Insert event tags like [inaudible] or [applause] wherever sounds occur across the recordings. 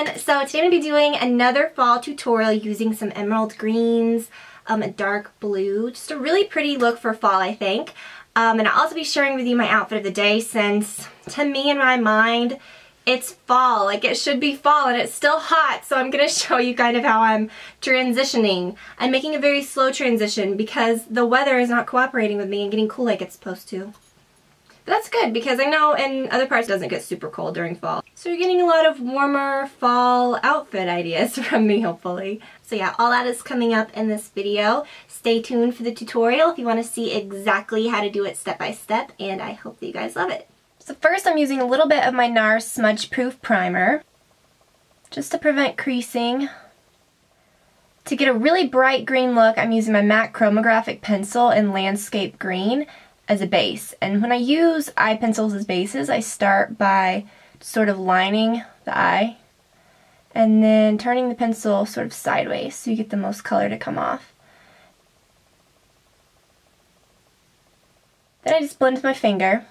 everyone. So today I'm going to be doing another fall tutorial using some emerald greens, um, a dark blue, just a really pretty look for fall I think. Um, and I'll also be sharing with you my outfit of the day since to me in my mind it's fall, like it should be fall and it's still hot so I'm going [laughs] to show you kind of how I'm transitioning. I'm making a very slow transition because the weather is not cooperating with me and getting cool like it's supposed to. That's good because I know in other parts it doesn't get super cold during fall. So you're getting a lot of warmer fall outfit ideas [laughs] from me hopefully. So yeah, all that is coming up in this video. Stay tuned for the tutorial if you want to see exactly how to do it step by step and I hope that you guys love it. So first I'm using a little bit of my NARS Smudge Proof Primer just to prevent creasing. To get a really bright green look, I'm using my MAC Chromagraphic Pencil in Landscape Green as a base. And when I use eye pencils as bases, I start by sort of lining the eye and then turning the pencil sort of sideways so you get the most color to come off. Then I just blend with my finger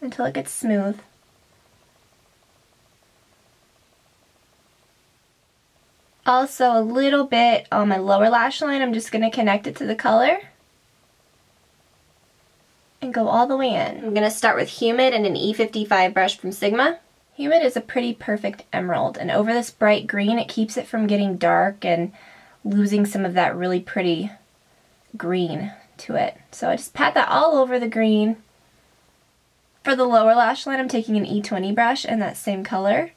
until it gets smooth. Also a little bit on my lower lash line, I'm just going to connect it to the color go all the way in. I'm going to start with Humid and an E55 brush from Sigma. Humid is a pretty perfect emerald and over this bright green it keeps it from getting dark and losing some of that really pretty green to it. So I just pat that all over the green. For the lower lash line I'm taking an E20 brush in that same color.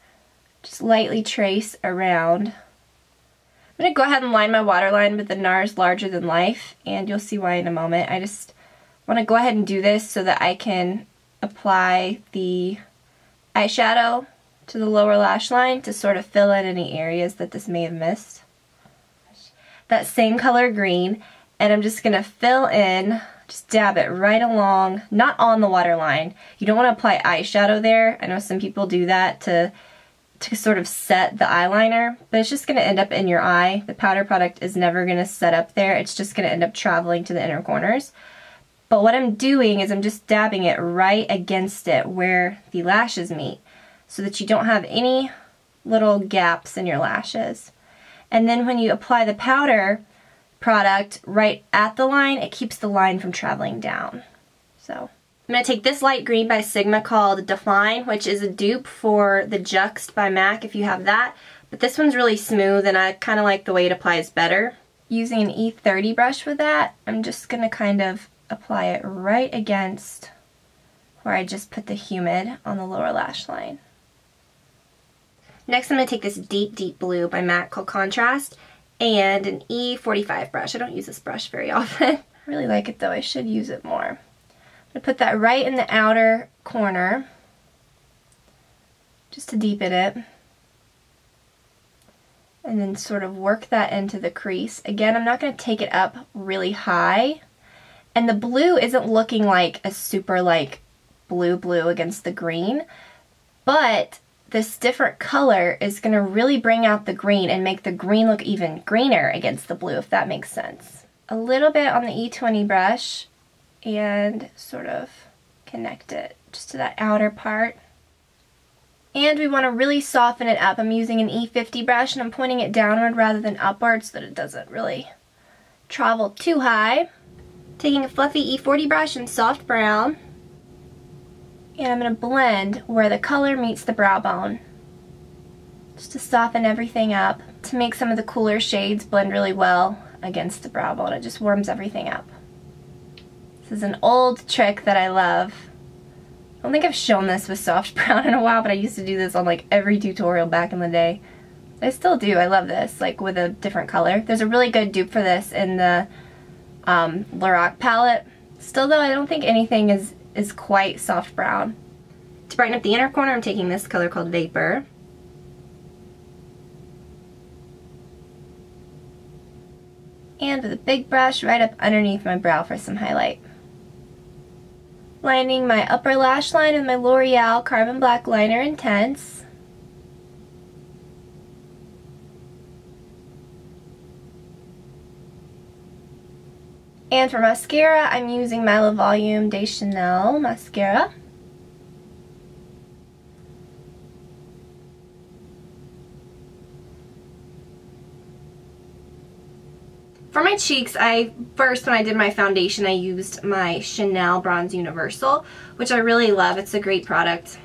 Just lightly trace around. I'm going to go ahead and line my waterline with the NARS Larger Than Life and you'll see why in a moment. I just want to go ahead and do this so that I can apply the eyeshadow to the lower lash line to sort of fill in any areas that this may have missed. That same color green and I'm just going to fill in, just dab it right along, not on the waterline. You don't want to apply eyeshadow there. I know some people do that to to sort of set the eyeliner, but it's just going to end up in your eye. The powder product is never going to set up there. It's just going to end up traveling to the inner corners. But what I'm doing is I'm just dabbing it right against it where the lashes meet so that you don't have any little gaps in your lashes. And then when you apply the powder product right at the line, it keeps the line from traveling down. So I'm going to take this light green by Sigma called Define, which is a dupe for the Juxt by MAC if you have that. But this one's really smooth and I kind of like the way it applies better. Using an E30 brush with that, I'm just going to kind of apply it right against where I just put the humid on the lower lash line. Next I'm going to take this deep, deep blue by MAC called Contrast and an E45 brush. I don't use this brush very [laughs] often. I really like it though. I should use it more. I'm going to put that right in the outer corner just to deepen it. And then sort of work that into the crease. Again, I'm not going to take it up really high and the blue isn't looking like a super like blue blue against the green, but this different color is to really bring out the green and make the green look even greener against the blue, if that makes sense. A little bit on the E20 brush and sort of connect it just to that outer part. And we want to really soften it up. I'm using an E50 brush and I'm pointing it downward rather than upward so that it doesn't really travel too high. Taking a fluffy E40 brush in soft brown, and I'm going to blend where the color meets the brow bone. Just to soften everything up, to make some of the cooler shades blend really well against the brow bone. It just warms everything up. This is an old trick that I love. I don't think I've shown this with soft [laughs] brown in a while, but I used to do this on like every tutorial back in the day. I still do. I love this, like with a different color. There's a really good dupe for this in the um, Lorac palette. Still though, I don't think anything is, is quite soft brown. To brighten up the inner corner, I'm taking this color called Vapor. And with a big brush right up underneath my brow for some highlight. Lining my upper lash line with my L'Oreal Carbon Black Liner Intense. And for mascara, I'm using my La Volume de Chanel mascara. For my cheeks, I first, when I did my foundation, I used my Chanel Bronze Universal, which I really love. It's a great product.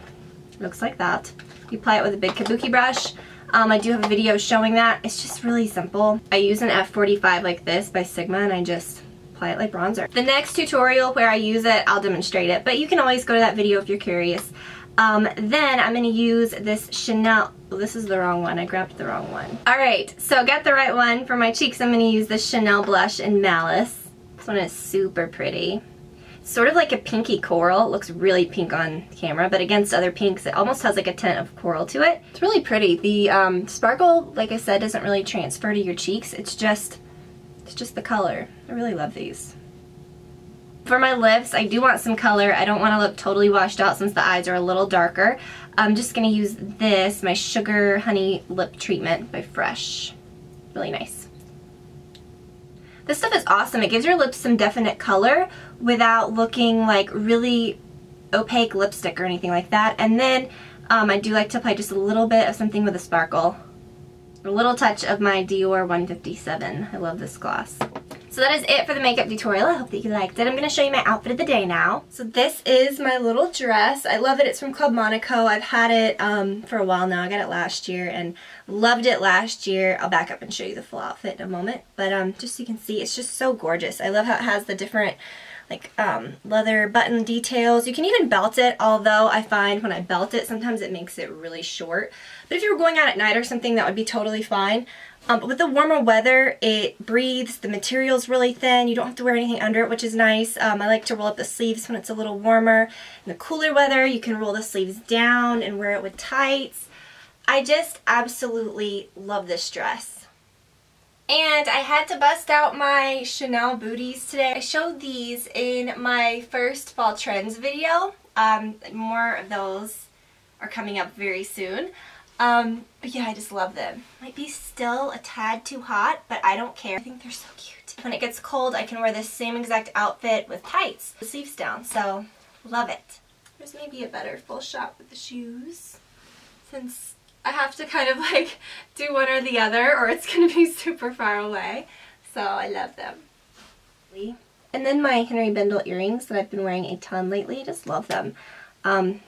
It looks like that. You apply it with a big kabuki brush. Um, I do have a video showing that. It's just really simple. I use an F45 like this by Sigma, and I just apply it like bronzer. The next tutorial where I use it, I'll demonstrate it, but you can always go to that video if you're curious. Um, then I'm going to use this Chanel, this is the wrong one, I grabbed the wrong one. Alright, so get the right one. For my cheeks I'm going to use this Chanel blush in Malice. This one is super pretty. sort of like a pinky coral. It looks really pink on camera, but against other pinks it almost has like a tint of coral to it. It's really pretty. The um, sparkle, like I said, doesn't really transfer to your cheeks. It's just, it's just the color. I really love these. For my lips, I do want some color. I don't want to look totally washed out since the eyes are a little darker. I'm just going to use this, my Sugar Honey Lip Treatment by Fresh. Really nice. This stuff is awesome. It gives your lips some definite color without looking like really opaque lipstick or anything like that. And then um, I do like to apply just a little bit of something with a sparkle. A little touch of my Dior 157. I love this gloss. So that is it for the makeup tutorial. I hope that you liked it. I'm going to show you my outfit of the day now. So this is my little dress. I love it. It's from Club Monaco. I've had it um, for a while now. I got it last year and loved it last year. I'll back up and show you the full outfit in a moment. But um, just so you can see, it's just so gorgeous. I love how it has the different like um, leather button details. You can even belt it, although I find when I belt it, sometimes it makes it really short. But if you were going out at night or something, that would be totally fine. Um, but with the warmer weather, it breathes, the material's really thin, you don't have to wear anything under it, which is nice. Um, I like to roll up the sleeves when it's a little warmer. In the cooler weather, you can roll the sleeves down and wear it with tights. I just absolutely love this dress. And I had to bust out my Chanel booties today. I showed these in my first fall trends video. Um, more of those are coming up very soon. Um, but yeah, I just love them. Might be still a tad too hot, but I don't care. I think they're so cute. When it gets cold, I can wear this same exact outfit with tights, the sleeves down, so love it. There's maybe a better full shot with the shoes, since I have to kind of like [laughs] do one or the other, or it's going to be [laughs] super far away. So I love them. And then my Henri Bendel earrings that I've been wearing a ton lately. Just love them. Um,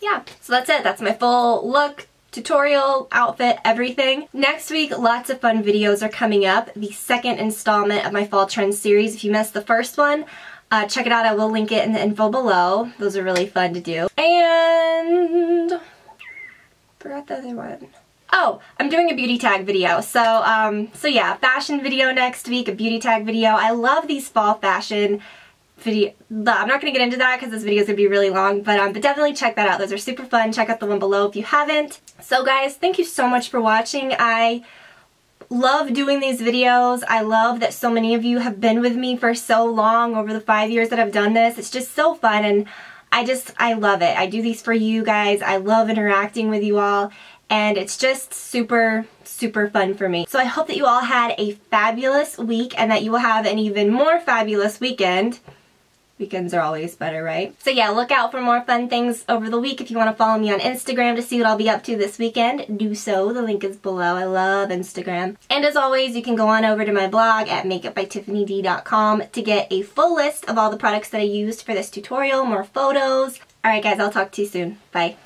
yeah, so that's it. That's my full look tutorial, outfit, everything. Next week, lots of fun videos are coming up. The second installment of my Fall Trends series. If you missed the first one, uh, check it out. I will link it in the info below. Those are really fun to do. And... Forgot the other one. Oh, I'm doing a beauty tag video. So, um, so yeah, fashion video next week, a beauty tag video. I love these fall fashion video. I'm not going to get into that because this video is going to be really long, but, um, but definitely check that out. Those are super fun. Check out the one below if you haven't. So guys, thank you so much for watching. I love doing these videos. I love that so many of you have been with me for so long over the five years that I've done this. It's just so fun and I just, I love it. I do these for you guys. I love interacting with you all and it's just super, super fun for me. So I hope that you all had a fabulous week and that you will have an even more fabulous weekend. Weekends are always better, right? So yeah, look out for more fun things over the week. If you want to follow me on Instagram to see what I'll be up to this weekend, do so. The link is below. I love Instagram. And as always, you can go on over to my blog at makeupbytiffanyd.com to get a full list of all the products that I used for this tutorial, more photos. Alright guys, I'll talk to you soon. Bye.